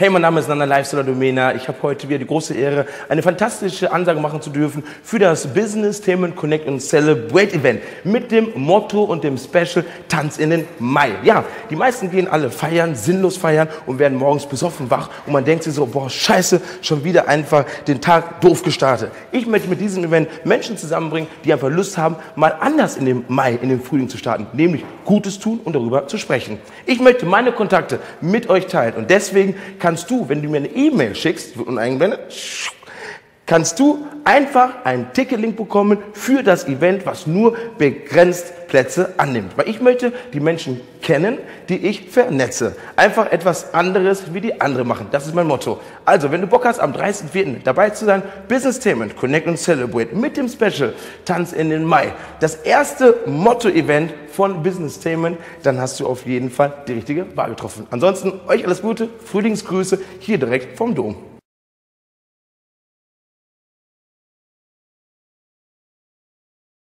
Hey, mein Name ist Nana Lifestyle Domena. Ich habe heute wieder die große Ehre, eine fantastische Ansage machen zu dürfen für das Business Themen Connect und Celebrate Event mit dem Motto und dem Special Tanz in den Mai. Ja, die meisten gehen alle feiern, sinnlos feiern und werden morgens besoffen wach und man denkt sich so, boah, scheiße, schon wieder einfach den Tag doof gestartet. Ich möchte mit diesem Event Menschen zusammenbringen, die einfach Lust haben, mal anders in dem Mai, in dem Frühling zu starten, nämlich Gutes tun und darüber zu sprechen. Ich möchte meine Kontakte mit euch teilen und deswegen kann kannst du, wenn du mir eine E-Mail schickst, wird eingeblendet, kannst du einfach einen Ticketlink bekommen für das Event, was nur begrenzt Plätze annimmt. Weil ich möchte die Menschen kennen, die ich vernetze. Einfach etwas anderes, wie die anderen machen. Das ist mein Motto. Also, wenn du Bock hast, am 30.04. dabei zu sein, Business Tainment, Connect und Celebrate mit dem Special Tanz in den Mai. Das erste Motto-Event von Business Tainment, dann hast du auf jeden Fall die richtige Wahl getroffen. Ansonsten euch alles Gute, Frühlingsgrüße hier direkt vom Dom.